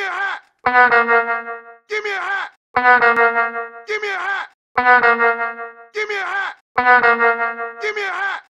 Give me a hat. Give me a hat. Give me a hat. Give me a hat. Give me a hat.